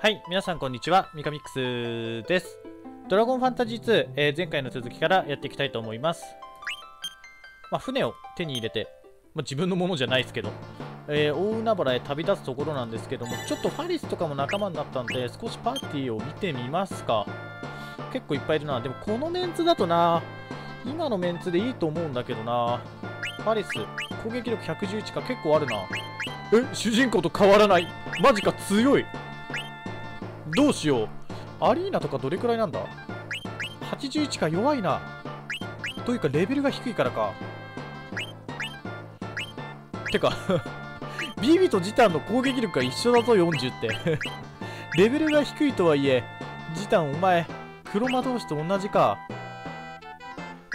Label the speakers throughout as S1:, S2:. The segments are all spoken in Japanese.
S1: はい、皆さんこんにちは、ミカミックスです。ドラゴンファンタジー2、えー前回の続きからやっていきたいと思います。まあ、船を手に入れて、まあ、自分のものじゃないですけど、えー大海原へ旅立つところなんですけども、ちょっとファリスとかも仲間になったんで、少しパーティーを見てみますか。結構いっぱいいるな。でもこのメンツだとな、今のメンツでいいと思うんだけどな。ファリス、攻撃力111か結構あるな。え、主人公と変わらない。マジか強い。どうしよう。アリーナとかどれくらいなんだ ?81 か弱いな。というかレベルが低いからか。てか ビビとジタンの攻撃力が一緒だぞ40って レベルが低いとはいえ、ジタンお前、黒魔同士と同じか。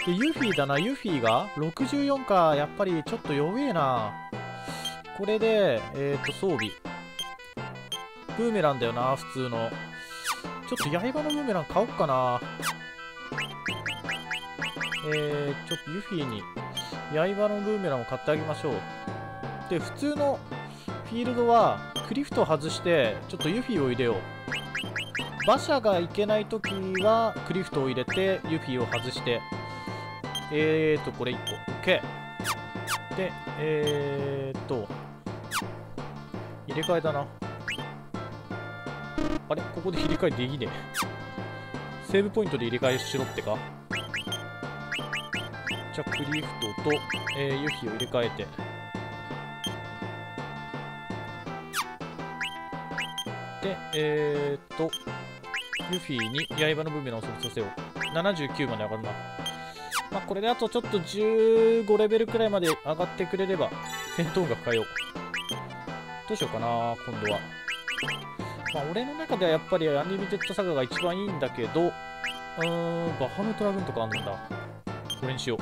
S1: で、ユフィだな、ユフィが64か、やっぱりちょっと弱えな。これで、えっ、ー、と、装備。ブーメランだよな、普通の。ちょっと刃のブーメラン買おっかな。えー、ちょっとユフィに刃のブーメランを買ってあげましょう。で、普通のフィールドはクリフトを外して、ちょっとユフィを入れよう。馬車が行けないときはクリフトを入れて、ユフィを外して、えーと、これ1個。OK。で、えーと、入れ替えだな。あれ？ここで入れ替えできねえ。セーブポイントで入れ替えしろってか？じゃあ、クリフトと、えー、ユフィを入れ替えて。で、えーっと、ユフィに刃のブーメランを装備させよう。79まで上がるな。まあ、これであとちょっと15レベルくらいまで上がってくれれば、戦闘が変えよう。どうしようかな、今度は。まあ、俺の中ではやっぱりアンリミテッドサガが一番いいんだけど、うーん、バハムトラグンとかあるんだ。これにしよう。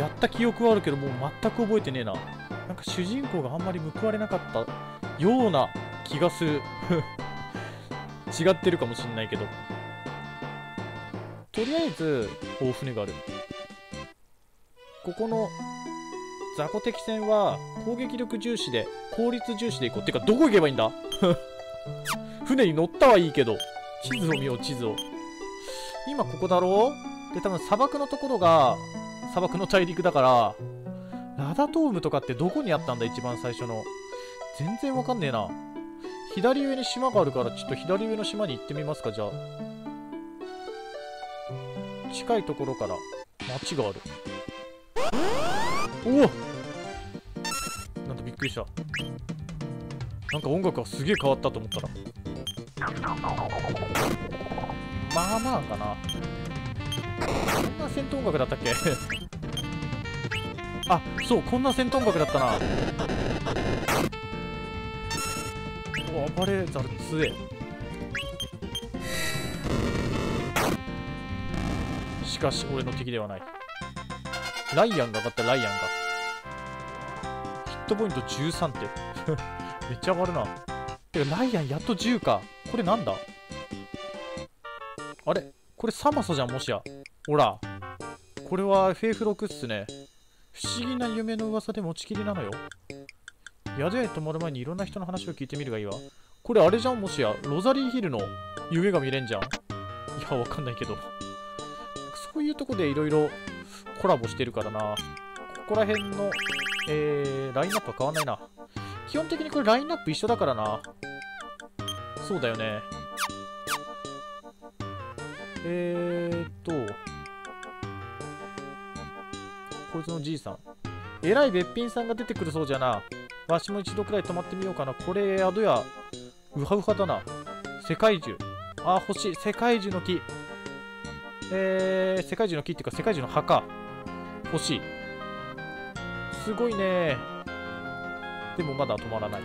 S1: やった記憶はあるけど、もう全く覚えてねえな。なんか主人公があんまり報われなかったような気がする。違ってるかもしんないけど。とりあえず、大船がある。ここの雑魚敵戦は攻撃力重視で効率重視でいこう。ってかどこ行けばいいんだ？船に乗ったはいいけど地図を見よう地図を。今ここだろう？で多分砂漠のところが砂漠の大陸だからラダトームとかってどこにあったんだ？一番最初の。全然わかんねえな。左上に島があるからちょっと左上の島に行ってみますかじゃあ。近いところから町がある。おおくりした。なんか音楽がすげえ変わったと思ったらまあまあかな。こんな戦闘音楽だったっけ？あそうこんな戦闘音楽だったな。お暴れザル強えしかし俺の敵ではない。ライアンが上がったライアンが。トポイント13って。めっちゃ上がるな。てかライアンやっと10か。これなんだ？あれ？これサマソじゃんもしや。ほら。これはフェイフロクっすね。不思議な夢の噂で持ちきりなのよ。宿屋に泊まる前にいろんな人の話を聞いてみるがいいわ。これあれじゃんもしや。ロザリーヒルの夢が見れんじゃん。いやわかんないけど。そういうとこでいろいろコラボしてるからな。ここら辺の、えー、ラインナップは変わんないな。基本的にこれラインナップ一緒だからな。そうだよね。えーっと、こいつのじいさん。えらいべっぴんさんが出てくるそうじゃな。わしも一度くらい泊まってみようかな。これ、宿屋、ウハウハだな。世界中。あ、欲しい。世界中の木。えー、世界中の木っていうか世界中の墓欲しいすごいね。でもまだ止まらない。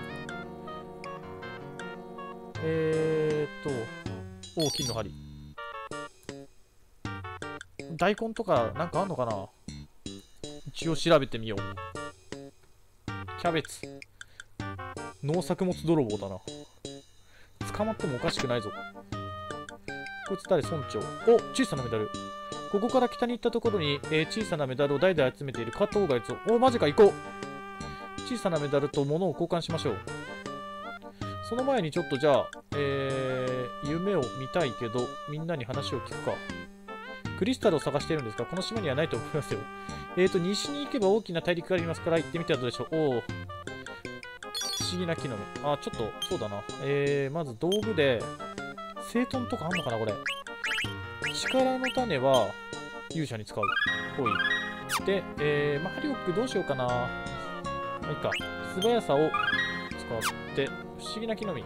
S1: えーっとおお金の針。大根とかなんかあんのかな？一応調べてみよう。キャベツ。農作物泥棒だな。捕まってもおかしくないぞ。こいつ誰？村長。お小さなメダル。ここから北に行ったところに、えー小さなメダルを代々集めている加藤がいつおおマジか行こう小さなメダルと物を交換しましょうその前にちょっとじゃあ、えー、夢を見たいけど、みんなに話を聞くか。クリスタルを探しているんですか？この島にはないと思いますよ。えーと、西に行けば大きな大陸がありますから行ってみてはどうでしょう。おお。不思議な木の実。あ、ちょっと、そうだな。えー、まず道具で、整頓とかあんのかなこれ。力の種は、勇者に使う。ぽい。で、えー、魔力どうしようかな。まあ、いいか。素早さを使って、不思議な木の実。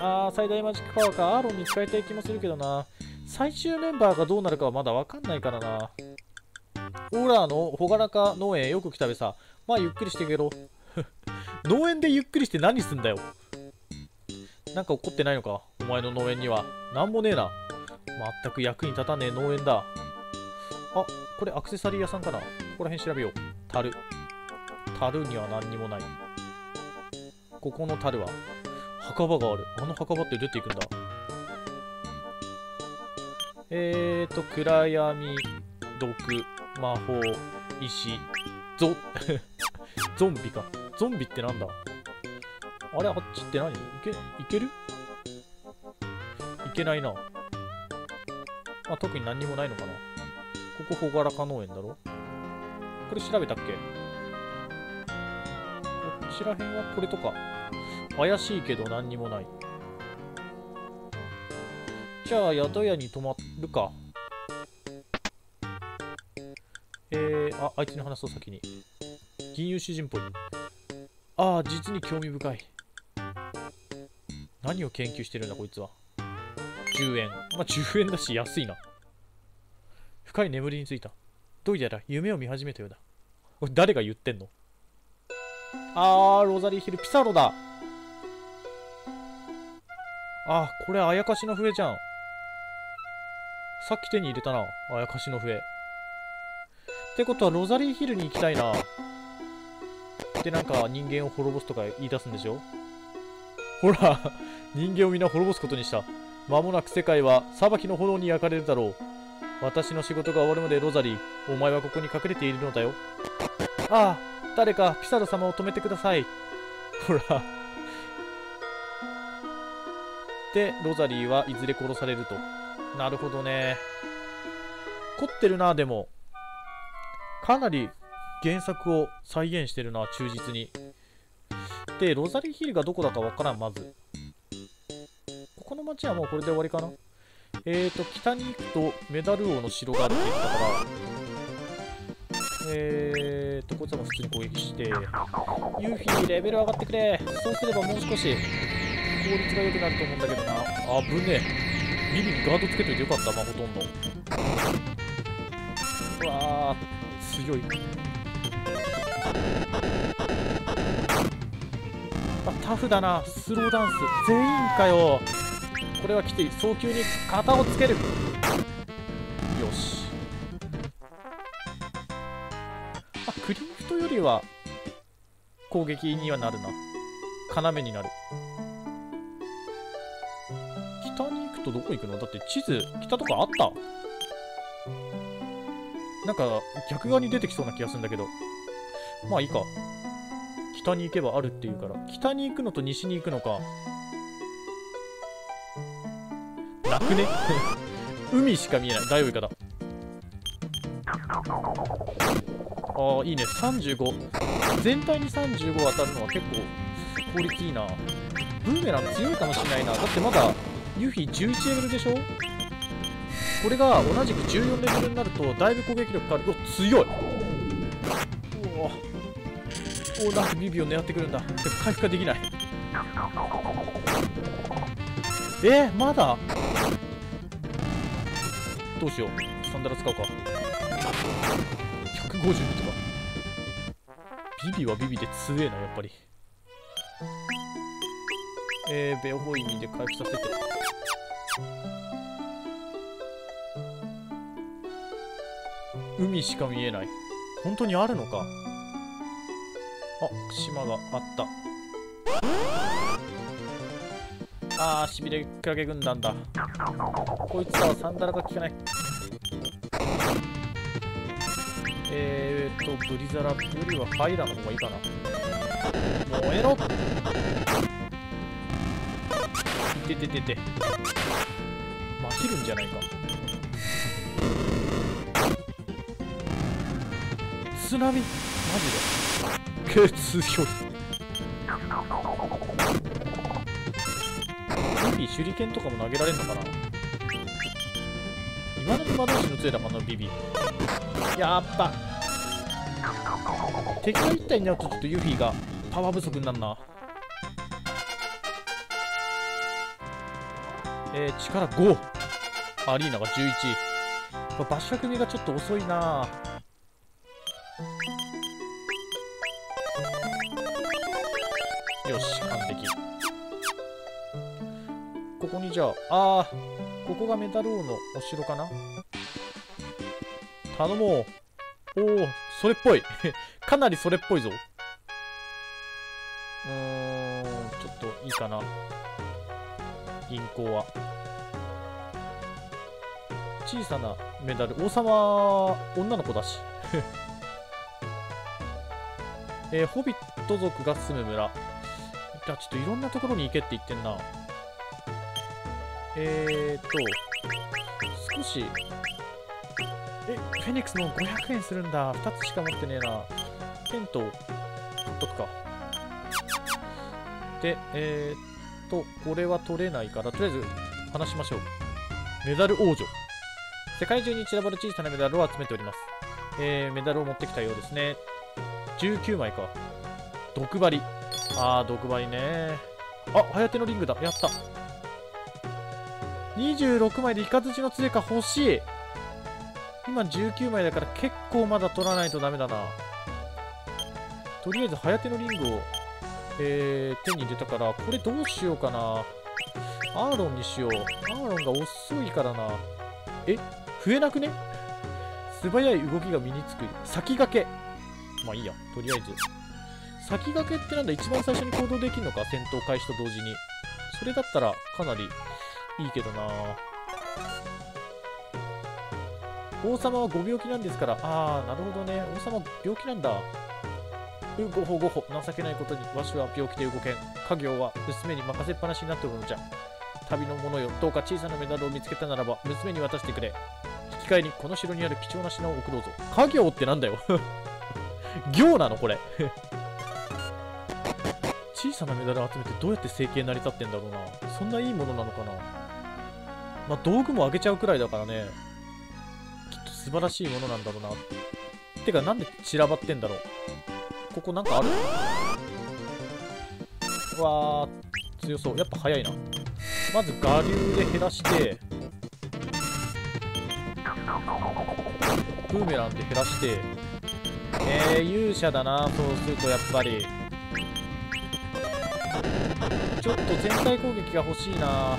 S1: あー、最大マジックパワーか。アーロンに使いたい気もするけどな。最終メンバーがどうなるかはまだわかんないからな。オーラーのほがらか農園よく来たべさ。まあゆっくりしてけろ。農園でゆっくりして何すんだよ。なんか怒ってないのか？お前の農園には。なんもねえな。全く役に立たねえ農園だ。あ、これアクセサリー屋さんかなここら辺調べよう。樽。樽には何にもない。ここの樽は墓場がある。あの墓場って出ていくんだ？えーと、暗闇、毒、魔法、石、ゾ、ゾンビか。ゾンビってなんだ？あれ、あっちって何？いけ、いける？いけないな。あ、特に何にもないのかな。ここ、ほがらか農園だろこれ調べたっけ？こちら辺はこれとか。怪しいけど何にもない。じゃあ、宿屋に泊まるか。えー、あ、あいつに話そう、先に。銀融詩人っぽい。ああ、実に興味深い。何を研究してるんだ、こいつは。10円。まあ、10円だし、安いな。深い眠りについた。どうやら夢を見始めたようだ。誰が言ってんの？あー、ロザリーヒル、ピサロだあ、これ、あやかしの笛じゃん。さっき手に入れたな。あやかしの笛。ってことは、ロザリーヒルに行きたいな。で、なんか、人間を滅ぼすとか言い出すんでしょ？ほら、人間を皆滅ぼすことにした。間もなく世界は裁きの炎に焼かれるだろう。私の仕事が終わるまでロザリー、お前はここに隠れているのだよ。ああ、誰かピサロ様を止めてください。ほら。で、ロザリーはいずれ殺されると。なるほどね。凝ってるな、でも。かなり原作を再現してるな、忠実に。で、ロザリーヒルがどこだかわからん、まず。ここの町はもうこれで終わりかな？えーと、北に行くとメダル王の城があるって言ったから、えーと、こいつはもう普通に攻撃して、ユーフィーレベル上がってくれそうすればもう少し効率が良くなると思うんだけどな。あぶね。ビビにガードつけといてよかった、まあ、ほとんど。うわー、強い。あ、タフだな。スローダンス。全員かよ。これは来て、早急に型をつける。よし。あ、クリフトよりは攻撃にはなるな。要になる北に行く。とどこ行くの？だって地図、北とかあったなんか逆側に出てきそうな気がするんだけど。まあいいか。北に行けばあるっていうから。北に行くのと西に行くのか。楽ね海しか見えない。大王いかだ。ああ、いいね。35。全体に35当たるのは結構効率いいな。ブーメラン強いかもしれないな。だってまだユフィ11レベルでしょ？これが同じく14レベルになるとだいぶ攻撃力変わる。お、強いおおなんかビビを狙ってくるんだ。でも回復ができない。えー、まだ？どうしよう。サンダラ使うか。150とか。ビビはビビで強えな、やっぱり。えー、ベオホイミで回復させて。海しか見えない本当にあるのかあ島があったあーしびれクラゲ軍団だこいつらはサンダラが効かないえーとブリザラよりはファイラーの方がいいかな。燃えろいてててて。まひるんじゃないか。津波？マジで？け強い。ビビ手裏剣とかも投げられるのかな？今の魔導士の杖だかなビビやった敵が1体になるとちょっとユフィがパワー不足になるな。えー、力5アリーナが11馬車組がちょっと遅いな。よし完璧。ここにじゃああーここがメダル王のお城かな。頼もう。おおそれっぽい。かなりそれっぽいぞ。うーんちょっといいかな。銀行は。小さなメダル。王様女の子だし。えー、ホビット族が住む村。じゃあちょっといろんなところに行けって言ってんな。えーと少しフェニックスの500円するんだ。2つしか持ってねえな。テント取っとくか。でえーとこれは取れないからとりあえず話しましょう。メダル王女。世界中に散らばる小さなメダルを集めております。えー、メダルを持ってきたようですね。19枚か。毒針。あー毒針ね。あはやてのリングだ。やった。26枚でイカズチの杖か欲しい。今19枚だから結構まだ取らないとダメだな。とりあえずはやてのリングを、えー、手に入れたからこれどうしようかな。アーロンにしよう。アーロンが遅いからな。え増えなくね？素早い動きが身につく。先駆け。まあいいや。とりあえず。先駆けってなんだ？一番最初に行動できるのか？戦闘開始と同時に。それだったらかなりいいけどな。王様はご病気なんですから。ああなるほどね。王様病気なんだ。うごほごほ。情けないことにわしは病気で動けん。家業は娘に任せっぱなしになっておるのじゃ。旅の者よ。どうか小さなメダルを見つけたならば娘に渡してくれ。引き換えにこの城にある貴重な品を送ろうぞ。家業ってなんだよ。行なのこれ。小さなメダルを集めてどうやって生計成り立ってんだろうな。そんないいものなのかな。まあ道具もあげちゃうくらいだからね。素晴らしいものなんだろうな。ってかなんで散らばってんだろう。ここなんかある？うわー強そう。やっぱ早いな。まず我流で減らしてブーメランで減らして。えー、勇者だなそうするとやっぱり。ちょっと全体攻撃が欲しいな。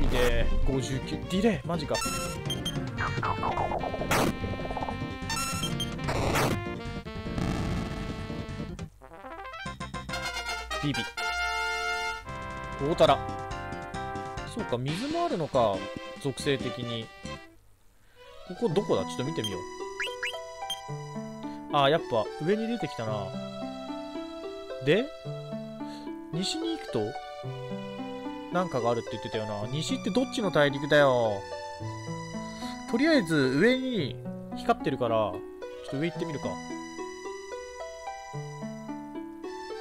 S1: 見て59ディレイマジか。ビビ。大たらそうか水もあるのか。属性的に。ここどこだ？ちょっと見てみよう。あーやっぱ上に出てきたな。で？西に行くと？なんかがあるって言ってたよな。西ってどっちの大陸だよ？とりあえず上に光ってるからちょっと上行ってみるか。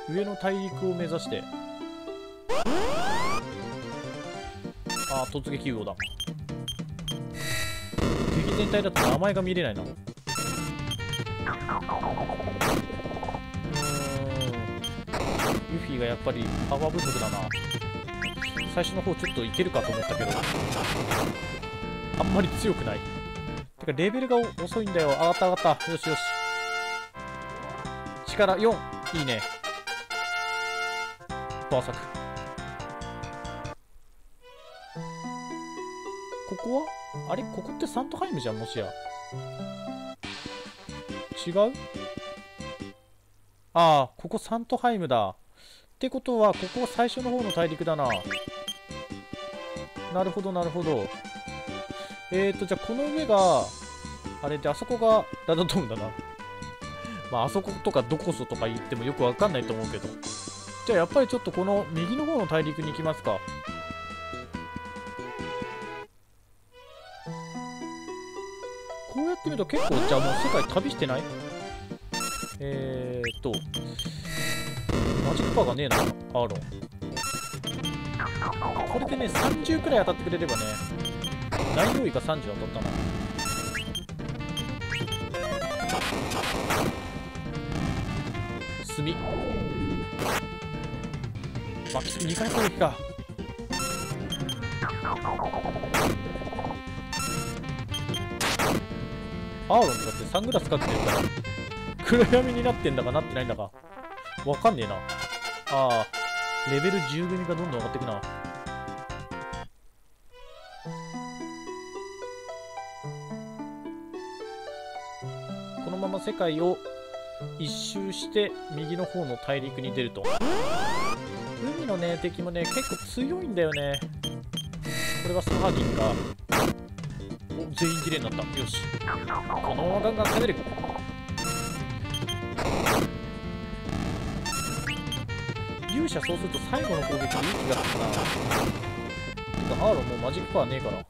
S1: 上の大陸を目指して。ああ突撃魚だ。敵全体だと名前が見れないな。うん。ユフィがやっぱりパワー不足だな。最初の方ちょっといけるかと思ったけど。あんまり強くない。てかレベルが遅いんだよ。上がった上がった。よしよし。力4いいね。バーサク。ここは？あれ？ここってサントハイムじゃんもしや。違う？ああここサントハイムだ。ってことはここは最初の方の大陸だな。なるほどなるほど。えーとじゃあこの上があれであそこがラダドームだな。まああそことかどこそとか言ってもよくわかんないと思うけど。じゃあやっぱりちょっとこの右の方の大陸に行きますか。こうやって見ると結構じゃあもう世界旅してない？えーとマジックパーがねえな。アーロン。これでね30くらい当たってくれればね。大用意が30当たったな。炭。マキス2回攻撃か。アーロンとだってサングラスかけてるから暗闇になってんだかなってないんだか。わかんねえな。ああレベル10組がどんどん上がってくな。世界を一周して右の方の大陸に出ると。海のね敵もね結構強いんだよね。これはサーディンかお全員綺麗になった。よし。このままガンガン攻める。勇者そうすると最後の攻撃勇気がつくなてかアーロンもうマジックパワーねえから。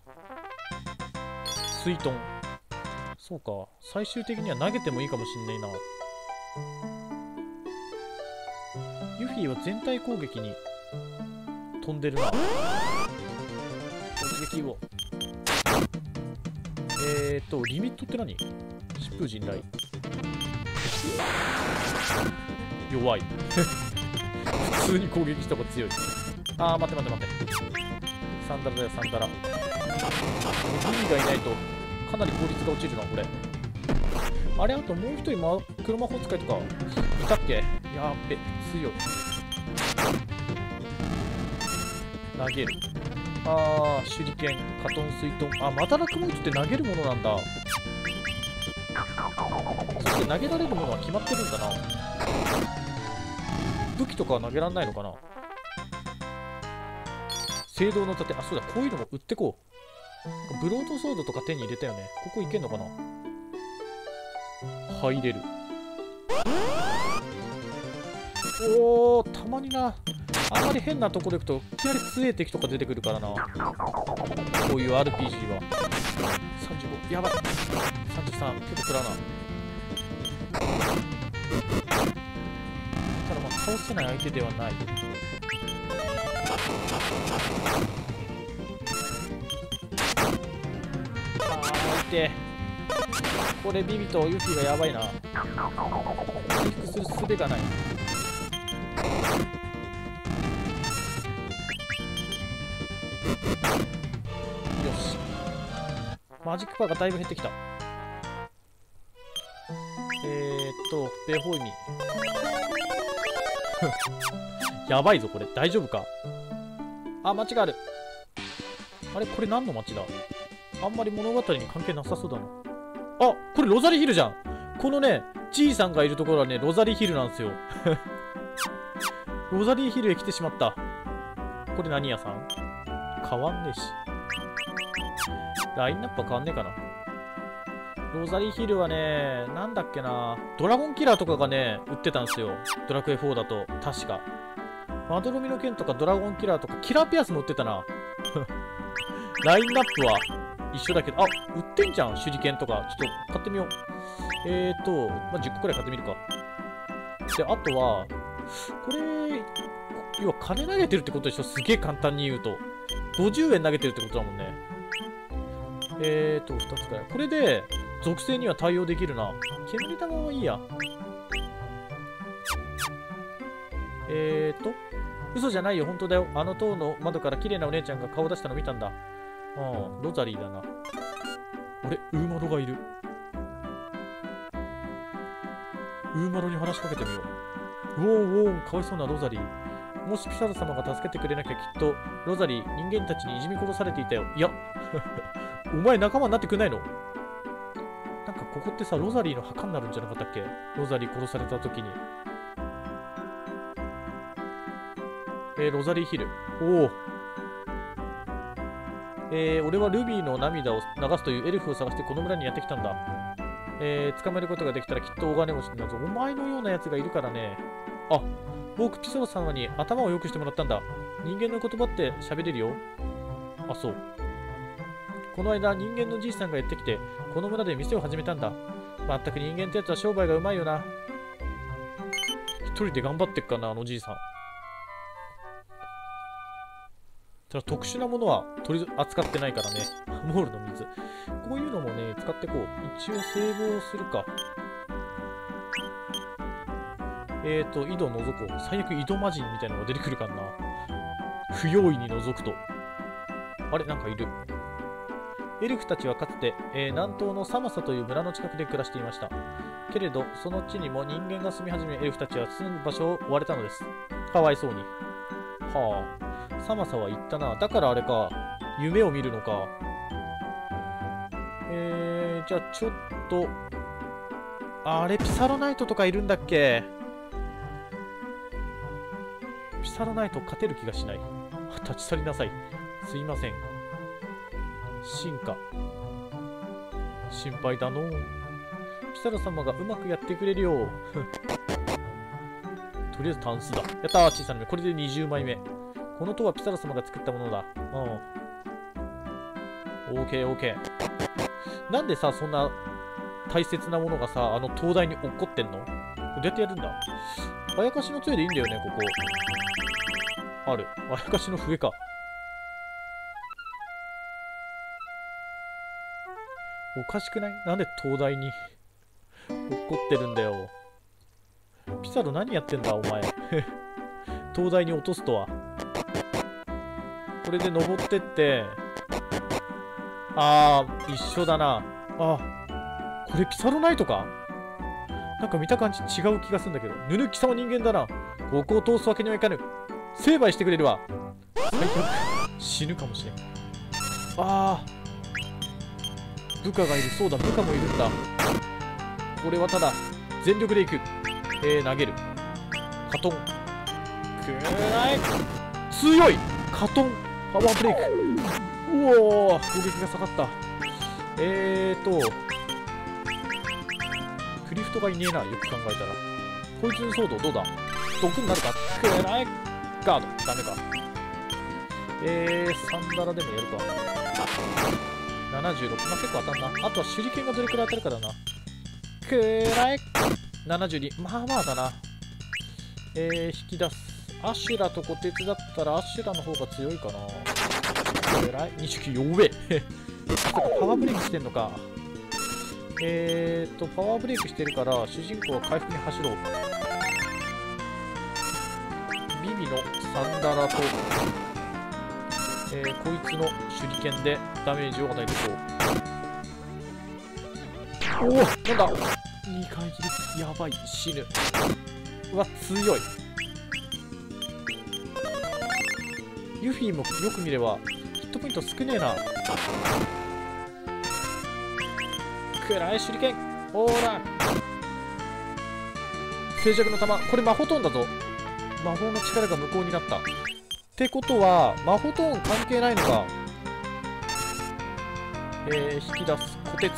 S1: 水遁そうか。最終的には投げてもいいかもしんないな。ユフィは全体攻撃に飛んでるな。攻撃を。えーとリミットって何？疾風陣雷。弱い。普通に攻撃した方が強い。あー待って待って待って。サンダラだよサンダラ。海がいないと。かなり効率が落ちるなこれ。あれあともう一人、ま、黒魔法使いとかいたっけ？やっべ強い。投げる。あー手裏剣カトン水遁。あまたラクモイって投げるものなんだ。そして投げられるものは決まってるんだな。武器とかは投げられないのかな？聖堂の盾。あそうだこういうのも売ってこう。ブロードソードとか手に入れたよね。ここ行けんのかな？入れる。おーたまにな。あまり変なところ行くといきなり強い敵とか出てくるからな。こういう RPG は。35やばい。33結構食らうな。ただまあ倒せない相手ではない。あーいてこれビビとユキがやばいな。回復する術がない。よし。マジックパーがだいぶ減ってきた。えー、っとベホイミ。やばいぞこれ。大丈夫か？あ町がある。あれこれ何の町だ？あんまり物語に関係なさそうだな。あこれロザリーヒルじゃん。このねじいさんがいるところはねロザリーヒルなんですよ。ロザリーヒルへ来てしまった。これ何屋さん？変わんねえし。ラインナップは変わんねえかな。ロザリーヒルはねなんだっけな。ドラゴンキラーとかがね売ってたんですよ。ドラクエ4だと確か。マドロミの剣とかドラゴンキラーとかキラーピアスも売ってたな。ラインナップは一緒だけど、あ、売ってんじゃん、手裏剣とか。ちょっと買ってみよう。えーと、まあ、10個くらい買ってみるか。で、あとは、これ、要は金投げてるってことでしょ？すげえ簡単に言うと。50円投げてるってことだもんね。えーと、2つくらい。これで、属性には対応できるな。煙玉はいいや。えーと、嘘じゃないよ、本当だよ。あの塔の窓から綺麗なお姉ちゃんが顔出したの見たんだ。うん、ロザリーだな。あれウーマロがいる。ウーマロに話しかけてみよう。ウォーウォー、かわいそうなロザリー。もしピサダ様が助けてくれなきゃきっと、ロザリー、人間たちにいじめ殺されていたよ。いや、お前仲間になってくれないの？なんかここってさ、ロザリーの墓になるんじゃなかったっけ？ロザリー殺された時に。えー、ロザリーヒル。おお。えー、俺はルビーの涙を流すというエルフを探してこの村にやってきたんだ。えー、捕まえることができたらきっと大金持ちになるぞ。お前のようなやつがいるからね。あ、僕ピソロ様に頭を良くしてもらったんだ人間の言葉って喋れるよあそうこの間人間のじいさんがやってきてこの村で店を始めたんだまったく人間ってやつは商売がうまいよな一人で頑張ってっかなあのじいさんただ特殊なものは取り扱ってないからねモールの水こういうのもね使ってこう一応セーブをするかえーと、井戸を覗こう。最悪井戸魔人みたいなのが出てくるかな。不用意に覗くと。あれ？なんかいる。エルフたちはかつて、えー、南東のサマサという村の近くで暮らしていました。けれど、その地にも人間が住み始め、エルフたちは住む場所を追われたのです。かわいそうに。はあ、サマサは言ったな。だからあれか、夢を見るのか。えー、じゃあちょっと、あれ、ピサロナイトとかいるんだっけ？ピサロナイト勝てる気がしない。立ち去りなさい。すいません。進化。心配だのピサロ様がうまくやってくれるよ。とりあえずタンスだ。やったー小さな目。これで20枚目。この塔はピサロ様が作ったものだ。うん。オーケーオーケー。なんでさ、そんな大切なものがさ、あの灯台に落っこってんの？どうやってやるんだ？あやかしの杖でいいんだよね、ここ。ある。あやかしの笛か。おかしくない？なんで東大に怒っこってるんだよ。ピサロ何やってんだお前。東大に落とすとは。これで登ってって、あー、一緒だな。あ、これピサロナイトか？なんか見た感じ違う気がするんだけど。ぬぬ貴様人間だな。ここを通すわけにはいかぬ。成敗してくれるわ。最悪。死ぬかもしれん。ああ。部下がいる。そうだ、部下もいるんだ。これはただ、全力でいく。えー、投げる。カトン。くらい。強いカトン。パワーブレイク。うおー、攻撃が下がった。えーと、クリフトがいねえな、よく考えたら。こいつのソードどうだ？毒になるか？くらいガード。ダメか。えー、サンダラでもやるか。76。まあ、結構当たんな。あとは手裏剣がどれくらい当たるかだな。くらい。72。まあまあだな。えー、引き出す。アシュラと虎鉄だったらアシュラの方が強いかな。くらい。29。弱え。あ、そっか、パワーブレイクしてんのか。えーと、パワーブレイクしてるから、主人公は回復に走ろう。ビビのサンダラとえー、こいつの手裏剣でダメージを与えていこう。おおなんだ !2 回切り、やばい、死ぬ。うわ、強い。ユフィもよく見れば、ヒットポイント少ねえな。暗い手裏剣ほーら静寂の玉これ魔法トーンだぞ魔法の力が無効になったってことは、魔法トーン関係ないのか。えー、引き出す。虎鉄。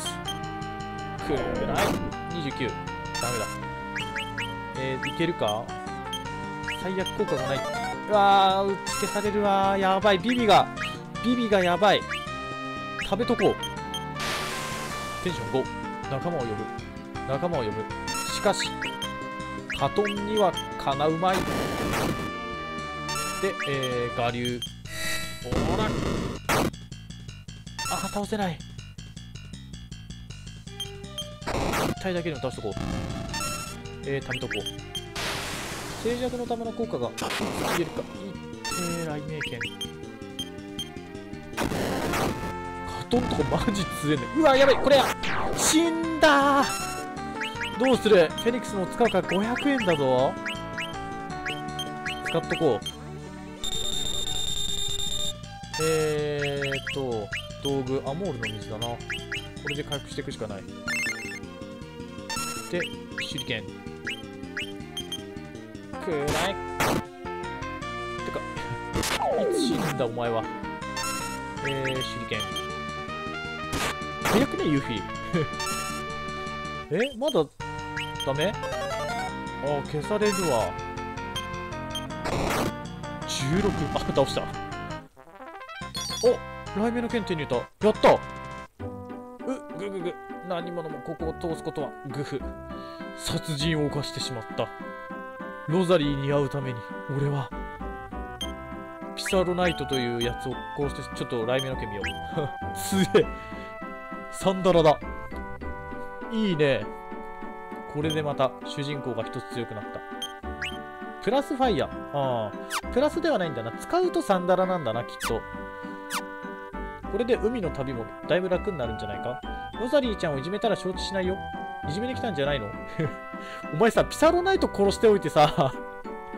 S1: くらい。29。ダメだ。えー、いけるか？最悪効果がない。うわー、打ち消されるわ。やばい。ビビが、ビビがやばい。食べとこう。テンション5。仲間を呼ぶ。仲間を呼ぶ。しかし、カトンにはかなうまい。で、えー、我流。ほらあ、倒せない。1体だけでも倒しとこう。えー、貯めとこう。静寂のための効果がいつ消えるか？いって雷鳴剣。カトンとかマジ強えね。うわ、やばいこれや死んだどうする？フェニックスも使うから500円だぞ。使っとこう。えーっと、道具、アモールの水だな。これで回復していくしかない。で、手裏剣。くらい？てか、いつ死ぬんだ、お前は？えー、手裏剣。早くね、ユーフィ。えまだ、ダメ？あ、消されるわ。16あ倒したお雷鳴の剣手に入れたやったうぐぐぐ何者もここを通すことはグフ殺人を犯してしまったロザリーに会うために俺はピサロナイトというやつをこうしてちょっと雷鳴の剣見よう。すげえ。サンダラだ。いいね。これでまた主人公が一つ強くなった。プラスファイヤーああ。プラスではないんだな。使うとサンダラなんだなきっと。これで海の旅もだいぶ楽になるんじゃないか？ロザリーちゃんをいじめたら承知しないよ。いじめに来たんじゃないの？お前さピサロナイト殺しておいてさ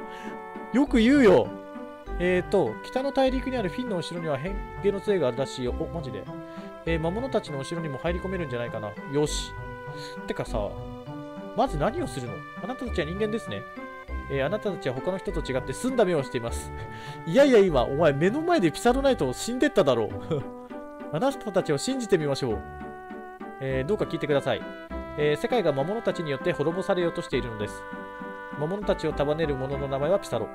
S1: よく言うよえーと、北の大陸にあるフィンの後ろには変形の杖があるらしいよ。お、マジで？えー、魔物たちの後ろにも入り込めるんじゃないかな。よし。てかさ、まず何をするの？あなたたちは人間ですね。えー、あなたたちは他の人と違って澄んだ目をしています。いやいや今、お前目の前でピサロナイト死んでっただろう。あなたたちを信じてみましょう。えー、どうか聞いてください。えー、世界が魔物たちによって滅ぼされようとしているのです。魔物たちを束ねる者の名前はピサロ。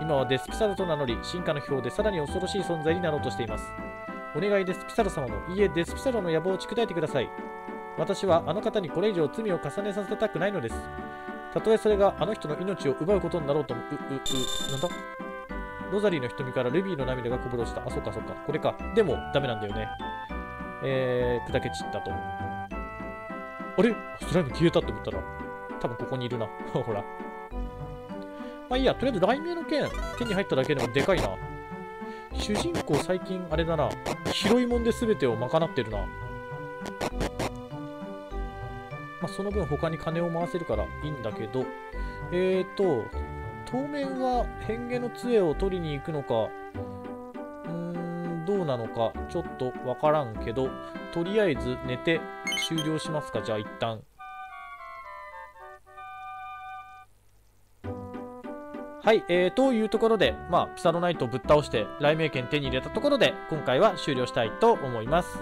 S1: 今はデスピサロと名乗り、進化の秘宝でさらに恐ろしい存在になろうとしています。お願いです、ピサロ様の。いいえ、デスピサロの野望を蓄えてください。私はあの方にこれ以上罪を重ねさせたくないのです。たとえそれがあの人の命を奪うことになろうとも、う、う、う、なんだ？ロザリーの瞳からルビーの涙がこぼれ落ちた。あ、そっかそっか。これか。でも、ダメなんだよね。えー、砕け散ったと。あれ？スライム消えたって思ったら、多分ここにいるな。ほら。まあいいや、とりあえず雷鳴の剣手に入っただけでもでかいな。主人公最近あれだな。広いもんで全てを賄ってるな。まあその分他に金を回せるからいいんだけど、えーと、当面は変化の杖を取りに行くのか、うーん、どうなのかちょっとわからんけど、とりあえず寝て終了しますか、じゃあ一旦。はい、えー、というところで、まあ、ピサロナイトをぶっ倒して、雷鳴剣手に入れたところで、今回は終了したいと思います。